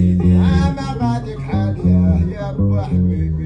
ما بعدك حاليا يا ابو حبيبي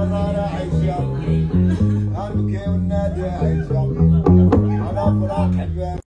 والنار عيشة غنبكي والنادي عيشة على فراق حبيبي